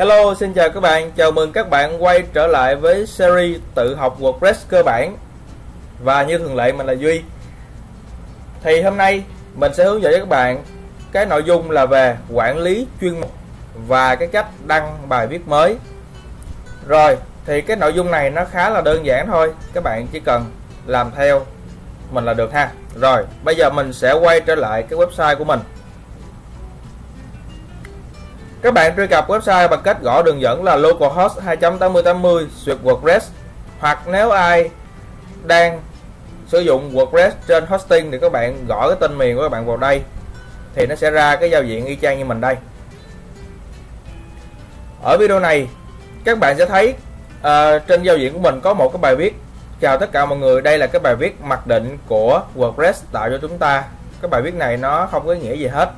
Hello, xin chào các bạn. Chào mừng các bạn quay trở lại với series tự học WordPress cơ bản. Và như thường lệ mình là Duy. Thì hôm nay mình sẽ hướng dẫn cho các bạn cái nội dung là về quản lý chuyên mục và cái cách đăng bài viết mới. Rồi, thì cái nội dung này nó khá là đơn giản thôi. Các bạn chỉ cần làm theo mình là được ha. Rồi, bây giờ mình sẽ quay trở lại cái website của mình. Các bạn truy cập website bằng cách gõ đường dẫn là localhost 2.8080 suyệt WordPress hoặc nếu ai đang sử dụng WordPress trên hosting thì các bạn gõ cái tên miền của các bạn vào đây. Thì nó sẽ ra cái giao diện y chang như mình đây. Ở video này các bạn sẽ thấy uh, trên giao diện của mình có một cái bài viết. Chào tất cả mọi người đây là cái bài viết mặc định của WordPress tạo cho chúng ta. Cái bài viết này nó không có nghĩa gì hết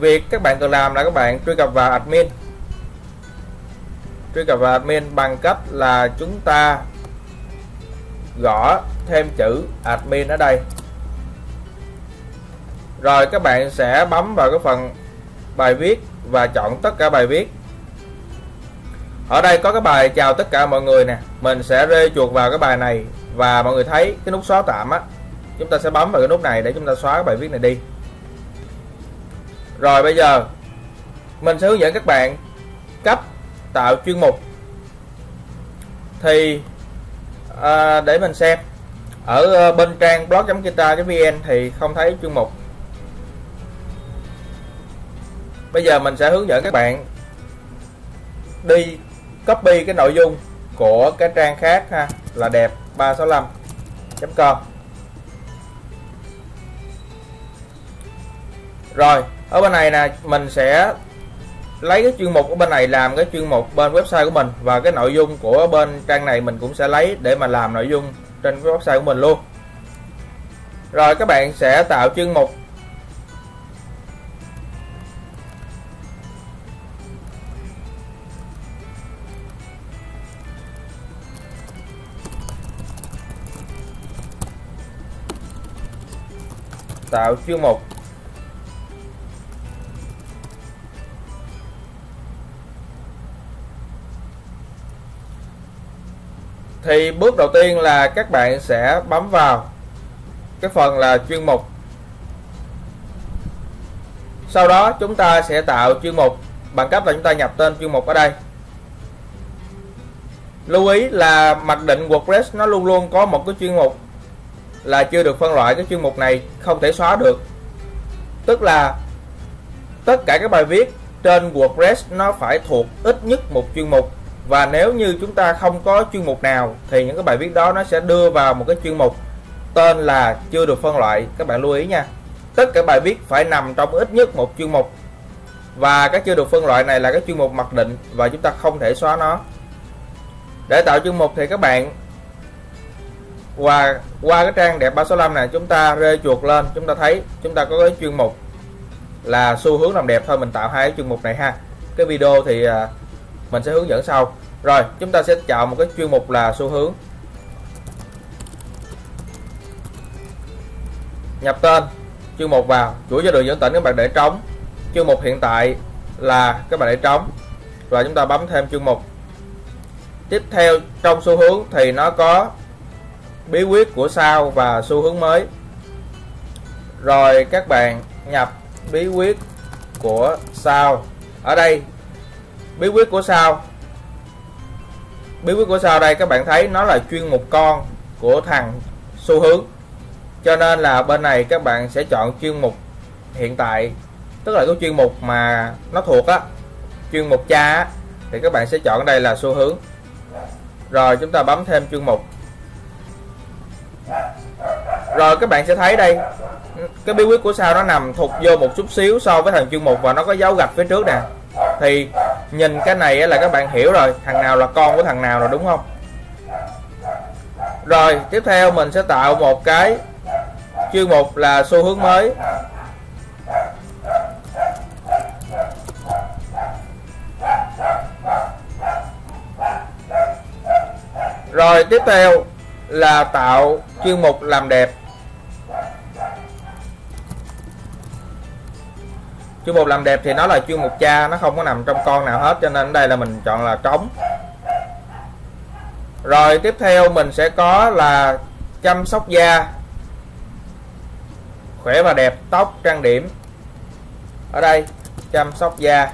việc các bạn cần làm là các bạn truy cập vào admin. Truy cập vào admin bằng cách là chúng ta gõ thêm chữ admin ở đây. Rồi các bạn sẽ bấm vào cái phần bài viết và chọn tất cả bài viết. Ở đây có cái bài chào tất cả mọi người nè. Mình sẽ rê chuột vào cái bài này và mọi người thấy cái nút xóa tạm á. Chúng ta sẽ bấm vào cái nút này để chúng ta xóa cái bài viết này đi rồi bây giờ mình sẽ hướng dẫn các bạn cách tạo chuyên mục. Thì à, để mình xem ở ờ, bên trang blog.kita.vn thì không thấy chuyên mục. Bây giờ mình sẽ hướng dẫn các bạn đi copy cái nội dung của cái trang khác ha là đẹp 365.com rồi, ở bên này nè, mình sẽ lấy cái chuyên mục ở bên này làm cái chuyên mục bên website của mình và cái nội dung của bên trang này mình cũng sẽ lấy để mà làm nội dung trên cái website của mình luôn. Rồi, các bạn sẽ tạo chuyên mục. Tạo chuyên mục. Thì bước đầu tiên là các bạn sẽ bấm vào cái phần là chuyên mục. Sau đó chúng ta sẽ tạo chuyên mục bằng cách là chúng ta nhập tên chuyên mục ở đây. Lưu ý là mặc định WordPress nó luôn luôn có một cái chuyên mục là chưa được phân loại, cái chuyên mục này không thể xóa được. Tức là tất cả các bài viết trên WordPress nó phải thuộc ít nhất một chuyên mục và nếu như chúng ta không có chuyên mục nào, thì những cái bài viết đó nó sẽ đưa vào một cái chuyên mục tên là chưa được phân loại. Các bạn lưu ý nha. Tất cả bài viết phải nằm trong ít nhất một chuyên mục. Và cái chưa được phân loại này là cái chuyên mục mặc định và chúng ta không thể xóa nó. Để tạo chuyên mục thì các bạn và qua cái trang đẹp 365 này, chúng ta rê chuột lên, chúng ta thấy, chúng ta có cái chuyên mục là xu hướng làm đẹp thôi, mình tạo hai cái chuyên mục này ha. Cái video thì à, mình sẽ hướng dẫn sau. Rồi, chúng ta sẽ chọn một cái chuyên mục là xu hướng. Nhập tên, chuyên mục vào, chuỗi cho đường dẫn tỉnh các bạn để trống. Chuyên mục hiện tại là các bạn để trống. Và chúng ta bấm thêm chuyên mục. Tiếp theo, trong xu hướng thì nó có bí quyết của sao và xu hướng mới. Rồi các bạn nhập bí quyết của sao. Ở đây bí quyết của sao? Bí quyết của sao đây các bạn thấy nó là chuyên mục con của thằng xu hướng. Cho nên là bên này các bạn sẽ chọn chuyên mục hiện tại tức là cái chuyên mục mà nó thuộc á chuyên mục cha á, thì các bạn sẽ chọn đây là xu hướng. Rồi chúng ta bấm thêm chuyên mục. Rồi các bạn sẽ thấy đây cái bí quyết của sao nó nằm thuộc vô một chút xíu so với thằng chuyên mục và nó có dấu gạch phía trước nè. Thì nhìn cái này là các bạn hiểu rồi, thằng nào là con của thằng nào rồi, đúng không? Rồi, tiếp theo mình sẽ tạo một cái chuyên mục là xu hướng mới. Rồi, tiếp theo là tạo chuyên mục làm đẹp. Chuyên mục làm đẹp thì nó là chuyên mục cha, nó không có nằm trong con nào hết, cho nên đây là mình chọn là trống. Rồi, tiếp theo mình sẽ có là chăm sóc da. Khỏe và đẹp, tóc, trang điểm. Ở đây, chăm sóc da.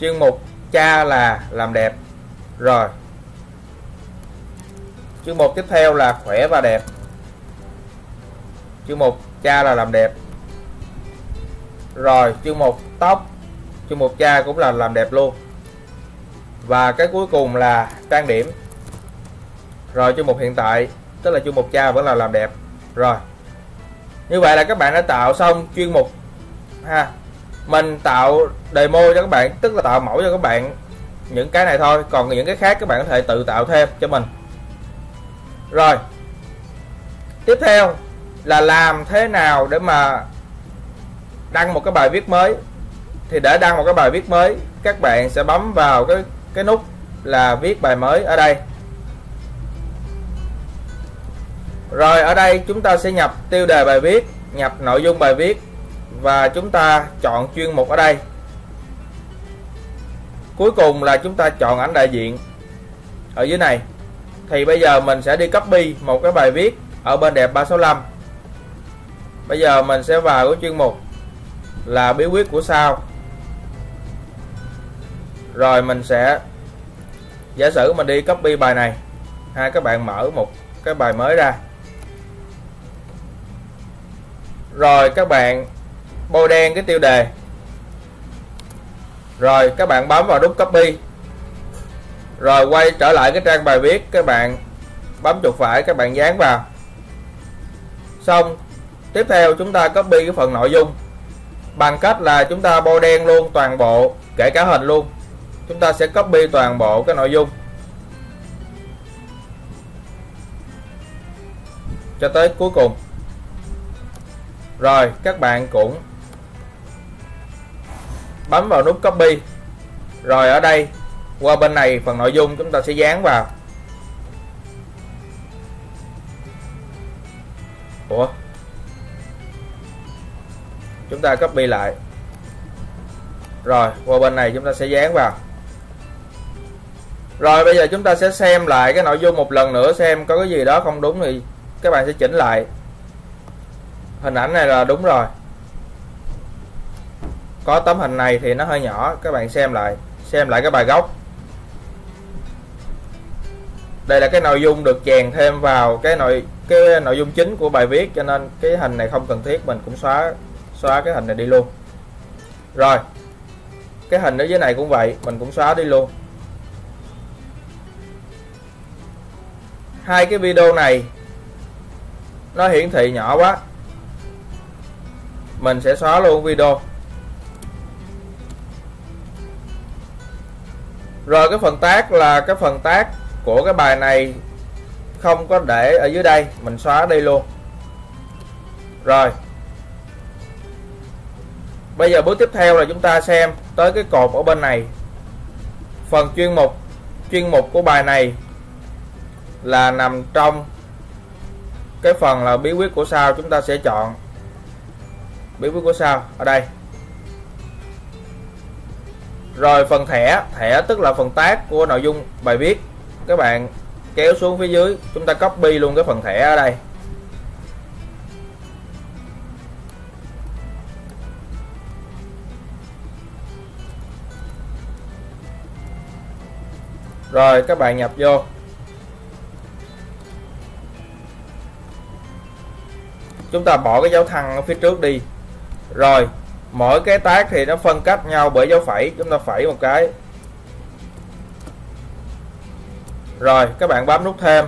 Chuyên mục cha là làm đẹp. Rồi. Chuyên mục tiếp theo là khỏe và đẹp. Chuyên mục cha là làm đẹp rồi chuyên mục tóc. Chuyên mục cha cũng là làm đẹp luôn. Và cái cuối cùng là trang điểm. Rồi chuyên mục hiện tại, tức là chuyên mục cha vẫn là làm đẹp. Rồi, như vậy là các bạn đã tạo xong chuyên mục, ha. Mình tạo demo cho các bạn, tức là tạo mẫu cho các bạn những cái này thôi. Còn những cái khác các bạn có thể tự tạo thêm cho mình. Rồi, tiếp theo là làm thế nào để mà đăng một cái bài viết mới. Thì để đăng một cái bài viết mới, các bạn sẽ bấm vào cái cái nút là viết bài mới ở đây. Rồi ở đây chúng ta sẽ nhập tiêu đề bài viết, nhập nội dung bài viết và chúng ta chọn chuyên mục ở đây. Cuối cùng là chúng ta chọn ảnh đại diện ở dưới này. Thì bây giờ mình sẽ đi copy một cái bài viết ở bên đẹp 365 bây giờ mình sẽ vào cái chuyên mục là bí quyết của sao. Rồi mình sẽ giả sử mình đi copy bài này. Hai các bạn mở một cái bài mới ra. Rồi các bạn bôi đen cái tiêu đề. Rồi các bạn bấm vào nút copy. Rồi quay trở lại cái trang bài viết, các bạn bấm chuột phải, các bạn dán vào. Xong, tiếp theo chúng ta copy cái phần nội dung bằng cách là chúng ta bôi đen luôn toàn bộ, kể cả hình luôn. Chúng ta sẽ copy toàn bộ cái nội dung. Cho tới cuối cùng. Rồi, các bạn cũng bấm vào nút copy. Rồi, ở đây, qua bên này, phần nội dung chúng ta sẽ dán vào. Ủa? Chúng ta copy lại. Rồi, qua bên này chúng ta sẽ dán vào. Rồi, bây giờ chúng ta sẽ xem lại cái nội dung một lần nữa, xem có cái gì đó không đúng thì các bạn sẽ chỉnh lại. Hình ảnh này là đúng rồi. Có tấm hình này thì nó hơi nhỏ, các bạn xem lại xem lại cái bài gốc. Đây là cái nội dung được chèn thêm vào cái nội cái nội dung chính của bài viết, cho nên cái hình này không cần thiết, mình cũng xóa xóa cái hình này đi luôn. Rồi, cái hình ở dưới này cũng vậy, mình cũng xóa đi luôn. Hai cái video này, nó hiển thị nhỏ quá. Mình sẽ xóa luôn video. Rồi cái phần tác là cái phần tác của cái bài này không có để ở dưới đây, mình xóa đi luôn. Rồi bây giờ bước tiếp theo là chúng ta xem tới cái cột ở bên này. Phần chuyên mục chuyên mục của bài này là nằm trong cái phần là bí quyết của sao chúng ta sẽ chọn. Bí quyết của sao? Ở đây. Rồi phần thẻ thẻ tức là phần tác của nội dung bài viết. Các bạn kéo xuống phía dưới, chúng ta copy luôn cái phần thẻ ở đây. Rồi, các bạn nhập vô. Chúng ta bỏ cái dấu thăng ở phía trước đi. Rồi, mỗi cái tác thì nó phân cách nhau bởi dấu phẩy. Chúng ta phẩy một cái. Rồi, các bạn bấm nút thêm.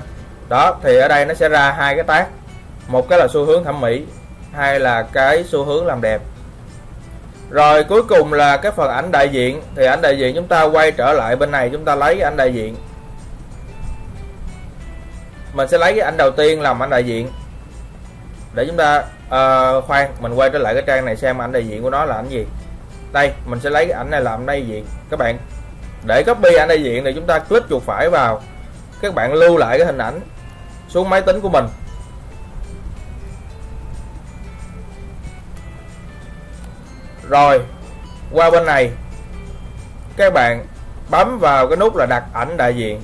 Đó, thì ở đây nó sẽ ra hai cái tác. Một cái là xu hướng thẩm mỹ, hai là cái xu hướng làm đẹp rồi cuối cùng là cái phần ảnh đại diện. Thì ảnh đại diện chúng ta quay trở lại bên này chúng ta lấy cái ảnh đại diện. Mình sẽ lấy cái ảnh đầu tiên làm ảnh đại diện. Để chúng ta uh, khoan mình quay trở lại cái trang này xem ảnh đại diện của nó là ảnh gì. Đây mình sẽ lấy cái ảnh này làm đại diện. Các bạn để copy ảnh đại diện thì chúng ta click chuột phải vào. Các bạn lưu lại cái hình ảnh xuống máy tính của mình. Rồi, qua bên này. Các bạn bấm vào cái nút là đặt ảnh đại diện.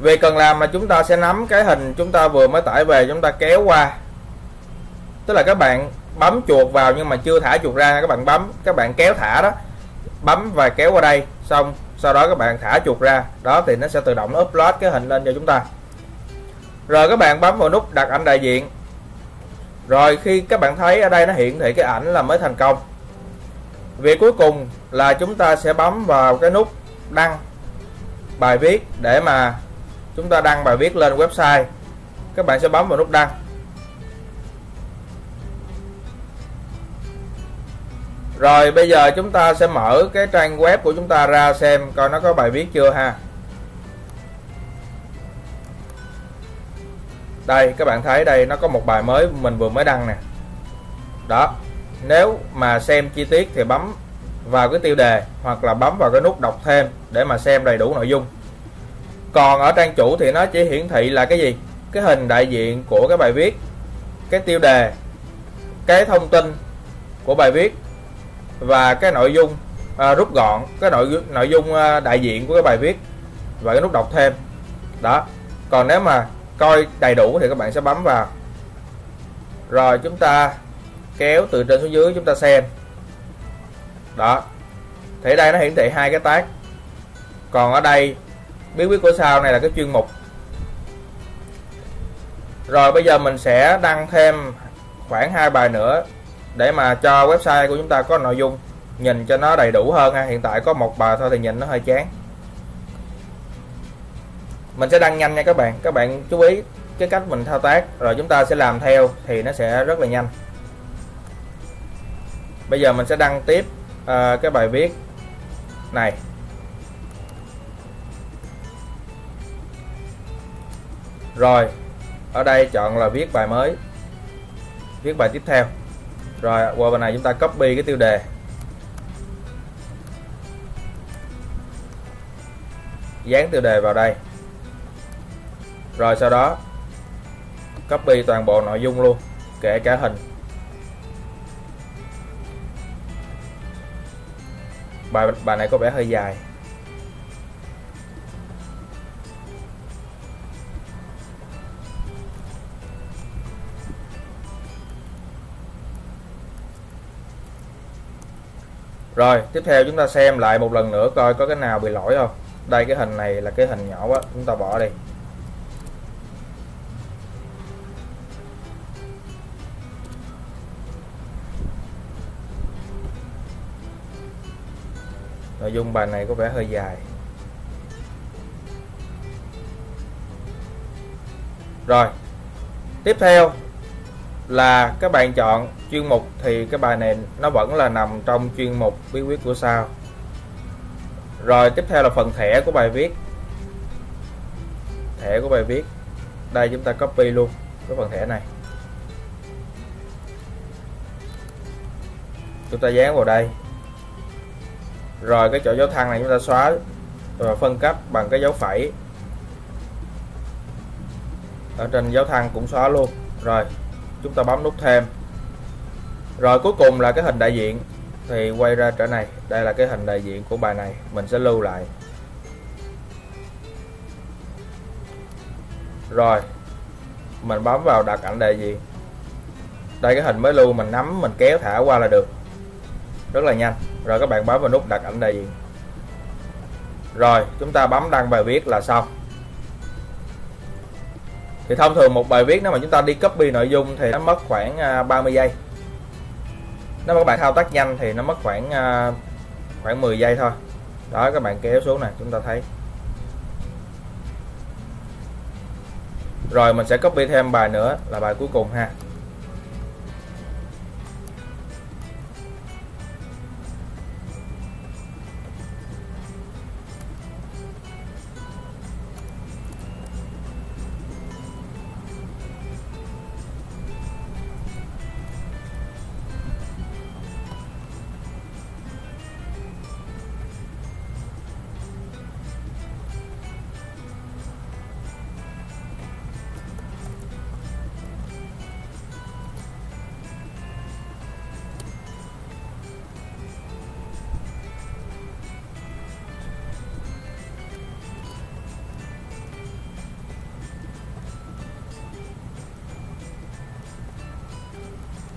Vì cần làm mà chúng ta sẽ nắm cái hình chúng ta vừa mới tải về, chúng ta kéo qua. Tức là các bạn bấm chuột vào nhưng mà chưa thả chuột ra, các bạn bấm, các bạn kéo thả đó. Bấm và kéo qua đây, xong, sau đó các bạn thả chuột ra. Đó thì nó sẽ tự động upload cái hình lên cho chúng ta. Rồi các bạn bấm vào nút đặt ảnh đại diện rồi khi các bạn thấy ở đây nó hiện thị cái ảnh là mới thành công. Việc cuối cùng là chúng ta sẽ bấm vào cái nút đăng bài viết để mà chúng ta đăng bài viết lên website. Các bạn sẽ bấm vào nút đăng. Rồi bây giờ chúng ta sẽ mở cái trang web của chúng ta ra xem coi nó có bài viết chưa ha. Đây các bạn thấy đây nó có một bài mới mình vừa mới đăng nè. Đó Nếu mà xem chi tiết thì bấm vào cái tiêu đề hoặc là bấm vào cái nút đọc thêm để mà xem đầy đủ nội dung. Còn ở trang chủ thì nó chỉ hiển thị là cái gì? Cái hình đại diện của cái bài viết cái tiêu đề cái thông tin của bài viết và cái nội dung à, rút gọn cái nội nội dung à, đại diện của cái bài viết và cái nút đọc thêm. Đó còn nếu mà coi đầy đủ thì các bạn sẽ bấm vào. Rồi chúng ta kéo từ trên xuống dưới chúng ta xem. Đó. Thì đây nó hiển thị hai cái tác còn ở đây, bí quyết của sao này là cái chuyên mục. Rồi bây giờ mình sẽ đăng thêm khoảng hai bài nữa để mà cho website của chúng ta có nội dung, nhìn cho nó đầy đủ hơn ha. Hiện tại có một bài thôi thì nhìn nó hơi chán mình sẽ đăng nhanh nha các bạn. Các bạn chú ý cái cách mình thao tác rồi chúng ta sẽ làm theo thì nó sẽ rất là nhanh. Bây giờ mình sẽ đăng tiếp uh, cái bài viết này. Rồi ở đây chọn là viết bài mới viết bài tiếp theo. Rồi qua bên này chúng ta copy cái tiêu đề. Dán tiêu đề vào đây rồi sau đó, copy toàn bộ nội dung luôn, kể cả hình. Bài bài này có vẻ hơi dài. Rồi, tiếp theo chúng ta xem lại một lần nữa coi có cái nào bị lỗi không? Đây, cái hình này là cái hình nhỏ quá, chúng ta bỏ đi. Nội dung bài này có vẻ hơi dài. Rồi, tiếp theo là các bạn chọn chuyên mục thì cái bài này nó vẫn là nằm trong chuyên mục bí quyết của sao. Rồi, tiếp theo là phần thẻ của bài viết. Thẻ của bài viết. Đây, chúng ta copy luôn cái phần thẻ này. Chúng ta dán vào đây rồi cái chỗ dấu thăng này chúng ta xóa và phân cấp bằng cái dấu phẩy. Ở trên dấu thăng cũng xóa luôn. Rồi, chúng ta bấm nút thêm. Rồi cuối cùng là cái hình đại diện. Thì quay ra trở này, đây là cái hình đại diện của bài này. Mình sẽ lưu lại. Rồi, mình bấm vào đặt ảnh đại diện. Đây, cái hình mới lưu, mình nắm, mình kéo thả qua là được. Rất là nhanh rồi các bạn bấm vào nút đặt ảnh đại diện rồi, chúng ta bấm đăng bài viết là xong. Thì thông thường một bài viết nếu mà chúng ta đi copy nội dung thì nó mất khoảng à, 30 giây. Nếu mà các bạn thao tác nhanh thì nó mất khoảng à, khoảng 10 giây thôi. Đó, các bạn kéo xuống này chúng ta thấy. Rồi, mình sẽ copy thêm bài nữa là bài cuối cùng ha.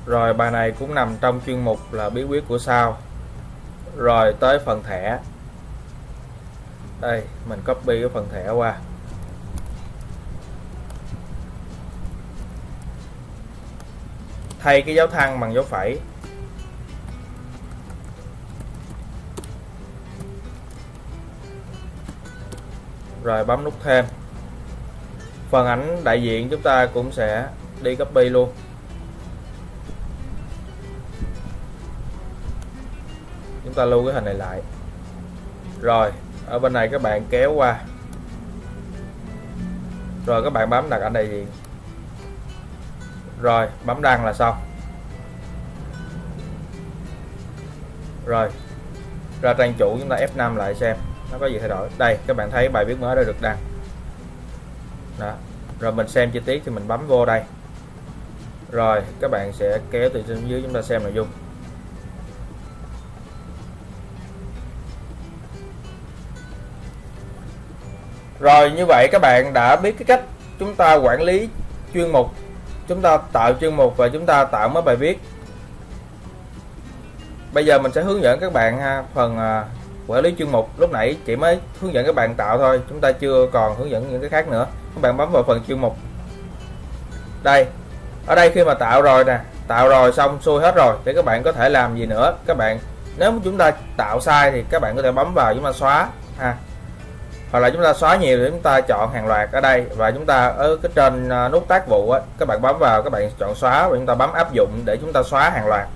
Rồi bài này cũng nằm trong chuyên mục là bí quyết của sao. Rồi tới phần thẻ. Đây, mình copy cái phần thẻ qua. Thay cái dấu thăng bằng dấu phẩy. Rồi bấm nút thêm. Phần ảnh đại diện chúng ta cũng sẽ đi copy luôn. Chúng ta lưu cái hình này lại. Rồi, ở bên này các bạn kéo qua. Rồi, các bạn bấm đặt ảnh đại diện rồi, bấm đăng là xong. Rồi, ra trang chủ chúng ta F5 lại xem, nó có gì thay đổi. Đây, các bạn thấy bài viết mới đã được đăng. Đó, rồi mình xem chi tiết thì mình bấm vô đây. Rồi, các bạn sẽ kéo từ trên dưới chúng ta xem nội dung. Rồi như vậy các bạn đã biết cái cách chúng ta quản lý chuyên mục chúng ta tạo chuyên mục và chúng ta tạo mới bài viết. Bây giờ mình sẽ hướng dẫn các bạn ha, phần à, quản lý chuyên mục. Lúc nãy chỉ mới hướng dẫn các bạn tạo thôi chúng ta chưa còn hướng dẫn những cái khác nữa. Các bạn bấm vào phần chuyên mục. Đây ở đây khi mà tạo rồi nè tạo rồi xong xuôi hết rồi thì các bạn có thể làm gì nữa. Các bạn nếu chúng ta tạo sai thì các bạn có thể bấm vào chúng ta xóa ha hoặc là chúng ta xóa nhiều thì chúng ta chọn hàng loạt ở đây. Và chúng ta ở cái trên à, nút tác vụ á, các bạn bấm vào các bạn chọn xóa và chúng ta bấm áp dụng để chúng ta xóa hàng loạt.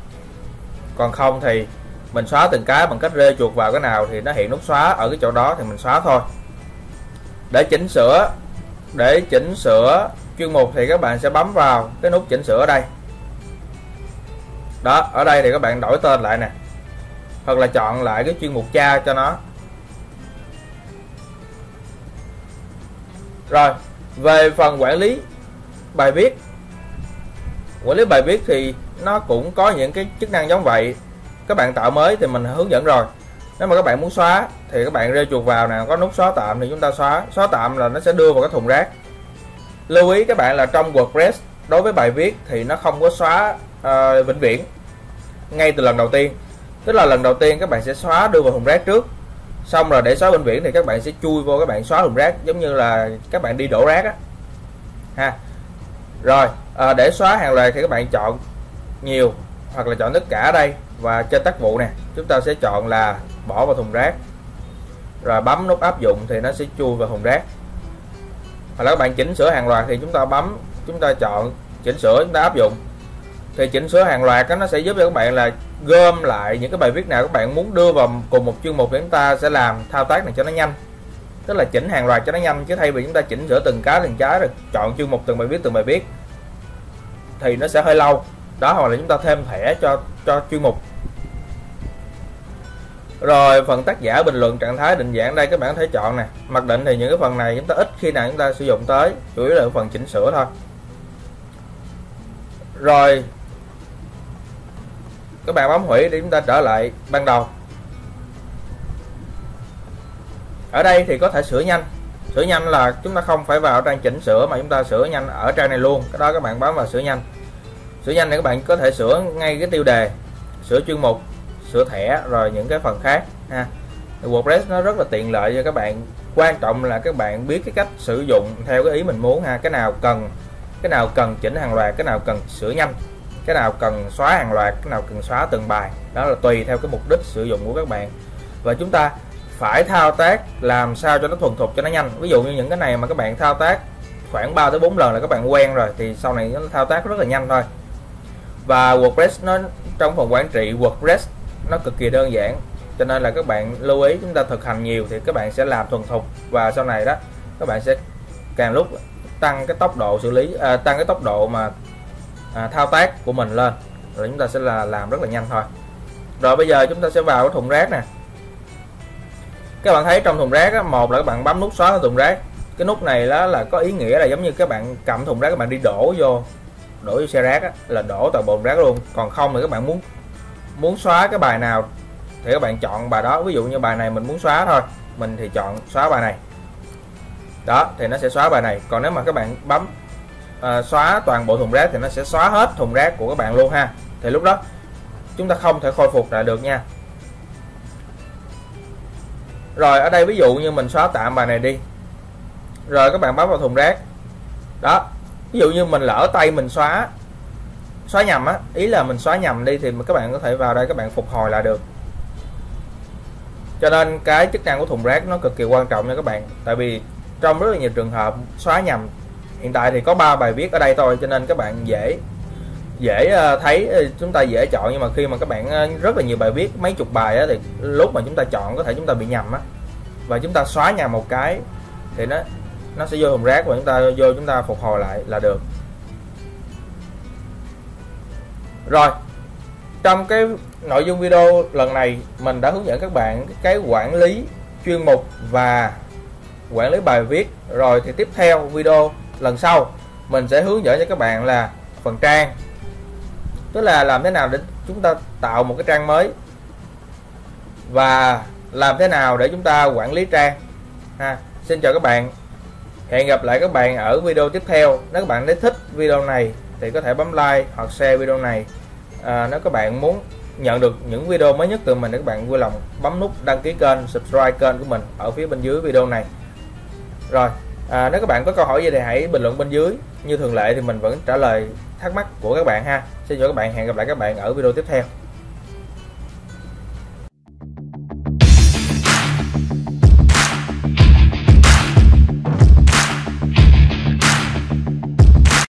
Còn không thì mình xóa từng cái bằng cách rê chuột vào cái nào thì nó hiện nút xóa ở cái chỗ đó thì mình xóa thôi. Để chỉnh sửa để chỉnh sửa chuyên mục thì các bạn sẽ bấm vào cái nút chỉnh sửa ở đây. Đó ở đây thì các bạn đổi tên lại nè. Hoặc là chọn lại cái chuyên mục cha cho nó. Rồi về phần quản lý bài viết. Quản lý bài viết thì nó cũng có những cái chức năng giống vậy. Các bạn tạo mới thì mình hướng dẫn rồi. Nếu mà các bạn muốn xóa thì các bạn rê chuột vào nè có nút xóa tạm thì chúng ta xóa. Xóa tạm là nó sẽ đưa vào cái thùng rác. Lưu ý các bạn là trong WordPress đối với bài viết thì nó không có xóa uh, vĩnh viễn. Ngay từ lần đầu tiên. Tức là lần đầu tiên các bạn sẽ xóa đưa vào thùng rác trước xong rồi để xóa bệnh viễn thì các bạn sẽ chui vô các bạn xóa thùng rác giống như là các bạn đi đổ rác á. Ha. Rồi à, để xóa hàng loạt thì các bạn chọn nhiều hoặc là chọn tất cả đây và trên tác vụ nè. Chúng ta sẽ chọn là bỏ vào thùng rác. Rồi bấm nút áp dụng thì nó sẽ chui vào thùng rác. Hoặc là các bạn chỉnh sửa hàng loạt thì chúng ta bấm chúng ta chọn chỉnh sửa chúng ta áp dụng thì chỉnh sửa hàng loạt đó, nó sẽ giúp cho các bạn là gom lại những cái bài viết nào các bạn muốn đưa vào cùng một chuyên mục thì chúng ta sẽ làm thao tác này cho nó nhanh. Tức là chỉnh hàng loạt cho nó nhanh chứ thay vì chúng ta chỉnh sửa từng cái từng cái rồi chọn chương mục từng bài viết từng bài viết thì nó sẽ hơi lâu. Đó hoặc là chúng ta thêm thẻ cho cho chuyên mục. Rồi phần tác giả bình luận trạng thái định dạng đây các bạn có thể chọn nè. Mặc định thì những cái phần này chúng ta ít khi nào chúng ta sử dụng tới chủ yếu là phần chỉnh sửa thôi. Rồi các bạn bấm hủy để chúng ta trở lại ban đầu. Ở đây thì có thể sửa nhanh. Sửa nhanh là chúng ta không phải vào trang chỉnh sửa mà chúng ta sửa nhanh ở trang này luôn. Cái đó các bạn bấm vào sửa nhanh. Sửa nhanh này các bạn có thể sửa ngay cái tiêu đề. Sửa chuyên mục, sửa thẻ, rồi những cái phần khác, ha. WordPress nó rất là tiện lợi cho các bạn. Quan trọng là các bạn biết cái cách sử dụng theo cái ý mình muốn, ha. Cái nào cần, cái nào cần chỉnh hàng loạt, cái nào cần sửa nhanh cái nào cần xóa hàng loạt cái nào cần xóa từng bài. Đó là tùy theo cái mục đích sử dụng của các bạn. Và chúng ta phải thao tác làm sao cho nó thuần thục cho nó nhanh. Ví dụ như những cái này mà các bạn thao tác khoảng 3 tới 4 lần là các bạn quen rồi thì sau này nó thao tác rất là nhanh thôi. Và WordPress nó trong phần quản trị WordPress nó cực kỳ đơn giản. Cho nên là các bạn lưu ý chúng ta thực hành nhiều thì các bạn sẽ làm thuần thục. Và sau này đó các bạn sẽ càng lúc tăng cái tốc độ xử lý à, tăng cái tốc độ mà à, thao tác của mình lên. Rồi chúng ta sẽ là làm rất là nhanh thôi. Rồi bây giờ chúng ta sẽ vào cái thùng rác nè. Các bạn thấy trong thùng rác á, một là các bạn bấm nút xóa thùng rác. Cái nút này đó là có ý nghĩa là giống như các bạn cầm thùng rác các bạn đi đổ vô đổ vô xe rác á, là đổ toàn bộ rác luôn. Còn không thì các bạn muốn muốn xóa cái bài nào thì các bạn chọn bài đó. Ví dụ như bài này mình muốn xóa thôi mình thì chọn xóa bài này. Đó thì nó sẽ xóa bài này. Còn nếu mà các bạn bấm à, xóa toàn bộ thùng rác thì nó sẽ xóa hết thùng rác của các bạn luôn ha. Thì lúc đó chúng ta không thể khôi phục lại được nha. Rồi ở đây ví dụ như mình xóa tạm bài này đi. Rồi các bạn bấm vào thùng rác. Đó ví dụ như mình lỡ tay mình xóa xóa nhầm á ý là mình xóa nhầm đi thì các bạn có thể vào đây các bạn phục hồi lại được. Cho nên cái chức năng của thùng rác nó cực kỳ quan trọng nha các bạn. Tại vì trong rất là nhiều trường hợp xóa nhầm hiện tại thì có ba bài viết ở đây thôi cho nên các bạn dễ dễ ờ, thấy ờ, chúng ta dễ chọn. Nhưng mà khi mà các bạn ờ, rất là nhiều bài viết mấy chục bài á, thì lúc mà chúng ta chọn có thể chúng ta bị nhầm á. Và chúng ta xóa nhầm một cái thì nó nó sẽ vô thùng rác và chúng ta vô chúng ta phục hồi lại là được. Rồi trong cái nội dung video lần này mình đã hướng dẫn các bạn cái quản lý chuyên mục và quản lý bài viết. Rồi thì tiếp theo video lần sau mình sẽ hướng dẫn cho các bạn là phần trang. Tức là làm thế nào để chúng ta tạo một cái trang mới và làm thế nào để chúng ta quản lý trang. Ha xin chào các bạn. Hẹn gặp lại các bạn ở video tiếp theo. Nếu các bạn thấy thích video này thì có thể bấm like hoặc share video này. À, nếu các bạn muốn nhận được những video mới nhất từ mình thì các bạn vui lòng bấm nút đăng ký kênh subscribe kênh của mình ở phía bên dưới video này. Rồi à, nếu các bạn có câu hỏi gì thì hãy bình luận bên dưới. Như thường lệ thì mình vẫn trả lời thắc mắc của các bạn ha. Xin chào các bạn hẹn gặp lại các bạn ở video tiếp theo.